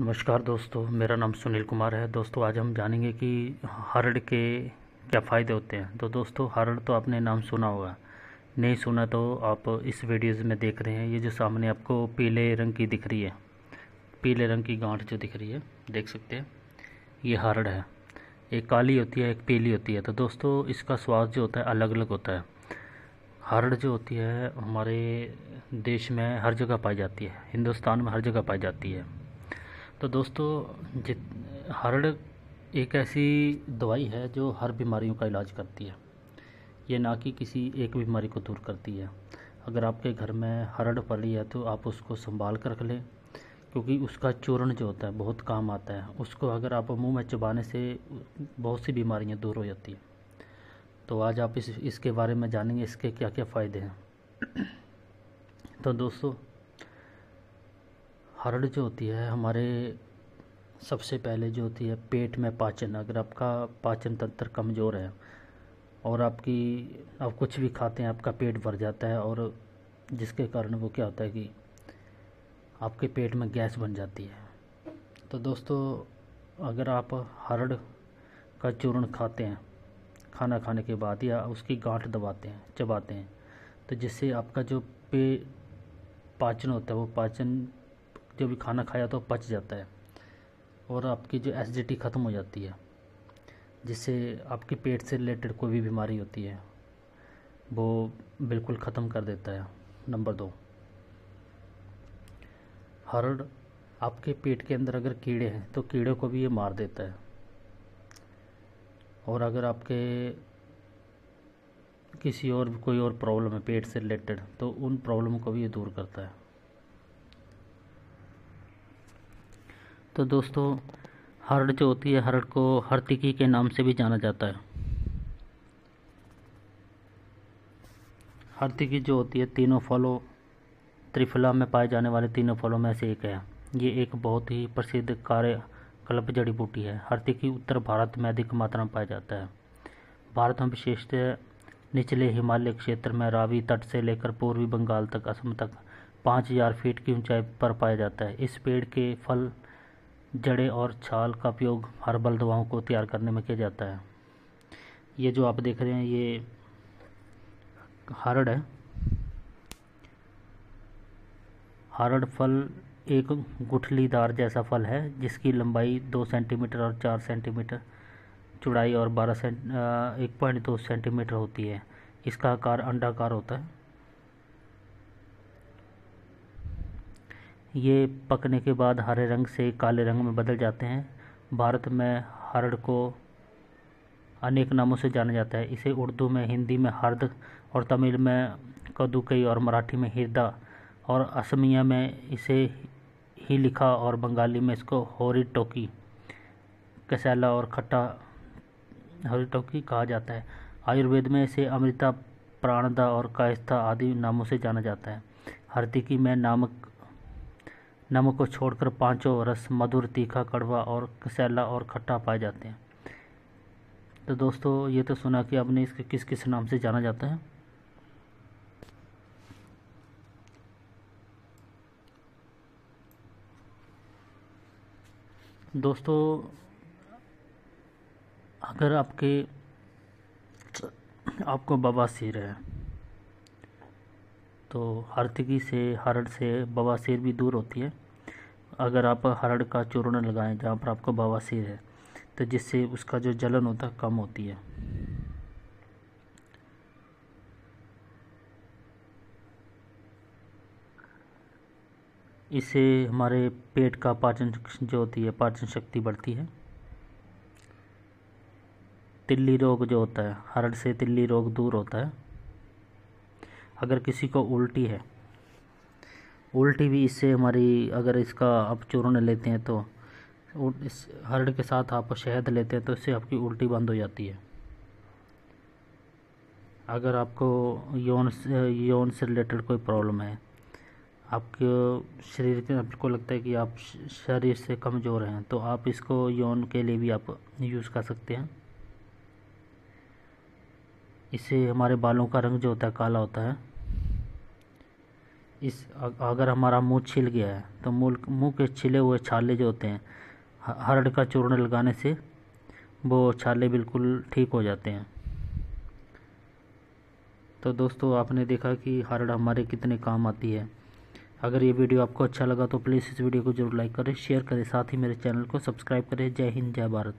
नमस्कार दोस्तों, मेरा नाम सुनील कुमार है। दोस्तों, आज हम जानेंगे कि हरड़ के क्या फ़ायदे होते हैं। तो दोस्तों, हरड़ तो आपने नाम सुना होगा। नहीं सुना तो आप इस वीडियोज़ में देख रहे हैं। ये जो सामने आपको पीले रंग की दिख रही है, पीले रंग की गांठ जो दिख रही है, देख सकते हैं, ये हरड़ है। एक काली होती है, एक पीली होती है। तो दोस्तों, इसका स्वाद जो होता है अलग अलग होता है। हरड़ जो होती है, हमारे देश में हर जगह पाई जाती है। हिंदुस्तान में हर जगह पाई जाती है। तो दोस्तों, जित, हरड़ एक ऐसी दवाई है जो हर बीमारियों का इलाज करती है। ये ना कि किसी एक बीमारी को दूर करती है। अगर आपके घर में हरड़ पड़ी है तो आप उसको संभाल कर रख लें, क्योंकि उसका चूर्ण जो होता है, बहुत काम आता है। उसको अगर आप मुँह में चबाने से बहुत सी बीमारियाँ दूर हो जाती हैं। तो आज आप इस, इसके बारे में जानेंगे, इसके क्या क्या फ़ायदे हैं। तो दोस्तों हरड़ जो होती है, हमारे सबसे पहले जो होती है, पेट में पाचन। अगर आपका पाचन तंत्र कमज़ोर है और आपकी, आप कुछ भी खाते हैं, आपका पेट भर जाता है और जिसके कारण वो क्या होता है कि आपके पेट में गैस बन जाती है। तो दोस्तों, अगर आप हरड़ का चूर्ण खाते हैं, खाना खाने के बाद या उसकी गांठ दबाते हैं, चबाते हैं तो जिससे आपका जो पे पाचन होता है, वो पाचन जो भी खाना खाया तो पच जाता है और आपकी जो एसिडिटी ख़त्म हो जाती है, जिससे आपके पेट से रिलेटेड कोई भी बीमारी होती है, वो बिल्कुल ख़त्म कर देता है, नंबर दो। हरड़ आपके पेट के अंदर अगर कीड़े हैं तो कीड़े को भी ये मार देता है। और अगर आपके किसी और, कोई और प्रॉब्लम है, पेट से रिलेटेड तो उन प्रॉब्लम को भी ये दूर करता है। तो दोस्तों, हरड़ जो होती है, हरड़ को हरतिकी के नाम से भी जाना जाता है। हरतिकी जो होती है, तीनों फलों, त्रिफला में पाए जाने वाले तीनों फलों में से एक है। ये एक बहुत ही प्रसिद्ध कार्यकल्प जड़ी बूटी है। हरतिकी उत्तर भारत में अधिक मात्रा में पाया जाता है। भारत में विशेषतः निचले हिमालय क्षेत्र में रावी तट से लेकर पूर्वी बंगाल तक, असम तक पाँच हज़ार फीट की ऊंचाई पर पाया जाता है। इस पेड़ के फल जड़ें और छाल का उपयोग हर्बल दवाओं को तैयार करने में किया जाता है। ये जो आप देख रहे हैं, ये हरड़ है। हरड़ फल एक गुठलीदार जैसा फल है, जिसकी लंबाई दो सेंटीमीटर और चार सेंटीमीटर, चौड़ाई और बारह सेंट एक पॉइंट दो सेंटीमीटर होती है। इसका आकार अंडाकार होता है। ये पकने के बाद हरे रंग से काले रंग में बदल जाते हैं। भारत में हरड़ को अनेक नामों से जाना जाता है। इसे उर्दू में, हिंदी में हर्द और तमिल में कदुकई और मराठी में हिरदा और असमिया में इसे ही लिखा और बंगाली में इसको होरी टोकी, कसैला और खट्टा होरी टोकी कहा जाता है। आयुर्वेद में इसे अमृता, प्राणदा और कायस्था आदि नामों से जाना जाता है। हरतिकी में नामक नमक को छोड़कर पाँचों रस, मधुर, तीखा, कड़वा और कसैला और खट्टा पाए जाते हैं। तो दोस्तों, ये तो सुना कि आपने इसके किस किस नाम से जाना जाता है? दोस्तों, अगर आपके, आपको बवासीर है तो हरतगी से, हरड़ से बवासीर भी दूर होती है। अगर आप हरड़ का चूर्ण लगाएँ जहाँ पर आपको बवासीर है तो जिससे उसका जो जलन होता है, कम होती है। इससे हमारे पेट का पाचन जो होती है, पाचन शक्ति बढ़ती है। तिल्ली रोग जो होता है, हरड़ से तिल्ली रोग दूर होता है। अगर किसी को उल्टी है, उल्टी भी इससे हमारी, अगर इसका आप चूर्ण लेते हैं तो इस हरड़ के साथ आप शहद लेते हैं तो इससे आपकी उल्टी बंद हो जाती है। अगर आपको यौन यौन से रिलेटेड कोई प्रॉब्लम है, आपके शरीर के, आपको लगता है कि आप शरीर से कमज़ोर हैं तो आप इसको यौन के लिए भी आप यूज़ कर सकते हैं। इससे हमारे बालों का रंग जो होता है, काला होता है इस अगर हमारा मुँह छिल गया है तो मुँह के छिले हुए छाले जो होते हैं हरड़ का चूर्ण लगाने से वो छाले बिल्कुल ठीक हो जाते हैं। तो दोस्तों, आपने देखा कि हरड़ हमारे कितने काम आती है। अगर ये वीडियो आपको अच्छा लगा तो प्लीज़ इस वीडियो को ज़रूर लाइक करें, शेयर करें, साथ ही मेरे चैनल को सब्सक्राइब करें। जय हिंद, जय भारत।